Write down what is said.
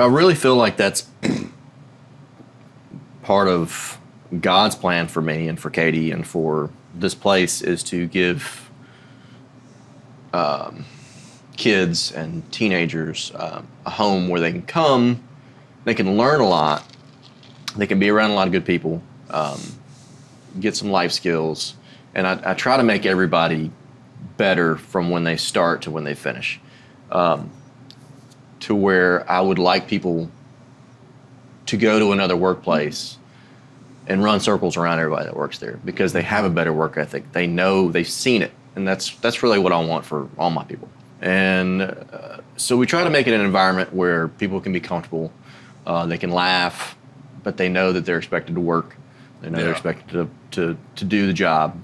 I really feel like that's part of God's plan for me and for Katie and for this place is to give um, kids and teenagers um, a home where they can come, they can learn a lot, they can be around a lot of good people, um, get some life skills, and I, I, try to make everybody better from when they start to when they finish. Um, to where I would like people to go to another workplace and run circles around everybody that works there because they have a better work ethic. They know they've seen it, and that's that's really what I want for all my people. And uh, so we try to make it an environment where people can be comfortable, uh, they can laugh, but they know that they're expected to work. They know yeah. they're expected to, to to do the job.